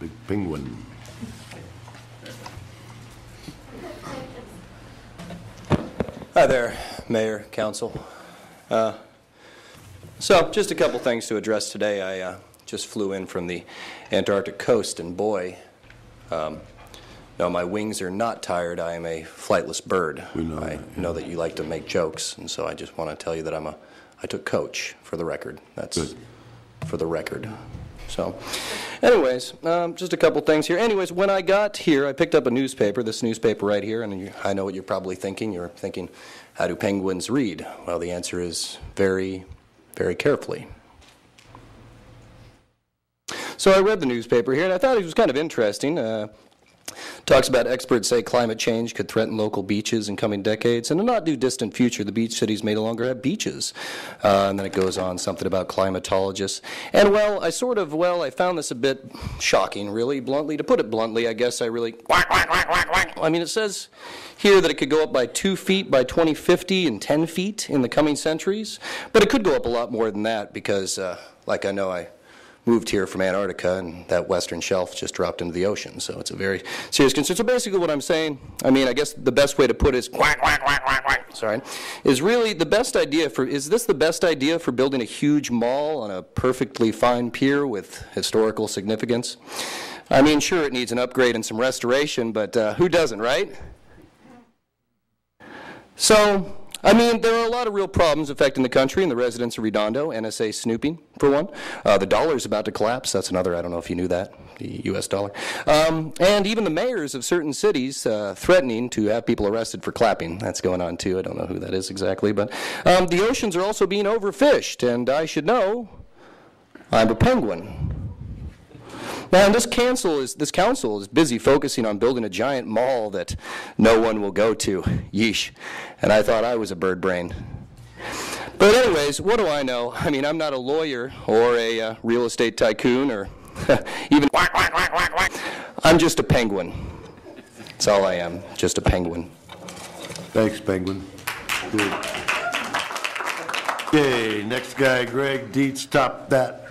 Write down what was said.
Big penguin. Hi there, Mayor, Council. Uh, So, just a couple things to address today. I uh, just flew in from the Antarctic coast, and boy, um, no, my wings are not tired. I am a flightless bird. We know I that, know that you like to make jokes, and so I just want to tell you that I'm a, I took coach for the record. That's Good. for the record. So, anyways, um, just a couple things here. Anyways, when I got here, I picked up a newspaper, this newspaper right here, and you, I know what you're probably thinking. You're thinking, how do penguins read? Well, the answer is very, very carefully. So I read the newspaper here, and I thought it was kind of interesting. Uh, Talks about experts say climate change could threaten local beaches in coming decades. And In a not too distant future, the beach cities may no longer have beaches. Uh, and then it goes on something about climatologists. And well, I sort of, well, I found this a bit shocking, really, bluntly. To put it bluntly, I guess I really. I mean, it says here that it could go up by two feet by 2050 and 10 feet in the coming centuries. But it could go up a lot more than that because, uh, like I know, I moved here from Antarctica, and that western shelf just dropped into the ocean. So it's a very serious concern. So basically, what I'm saying, I mean, I guess the best way to put it is quack, quack, quack, quack, quack. Sorry, is really the best idea for. Is this the best idea for building a huge mall on a perfectly fine pier with historical significance? I mean, sure, it needs an upgrade and some restoration, but uh, who doesn't, right? So, I mean, there are a lot of real problems affecting the country and the residents of Redondo. NSA snooping, for one. Uh, the dollar is about to collapse. That's another. I don't know if you knew that. The U.S. dollar. Um, and even the mayors of certain cities uh, threatening to have people arrested for clapping. That's going on too. I don't know who that is exactly. But um, the oceans are also being overfished. And I should know, I'm a penguin. Now, this council is this council is busy focusing on building a giant mall that no one will go to. Yeesh. And I thought I was a bird brain. But anyways, what do I know? I mean, I'm not a lawyer or a uh, real estate tycoon or even. I'm just a penguin. That's all I am, just a penguin. Thanks, penguin. Good. Okay, next guy, Greg Dietz, top that.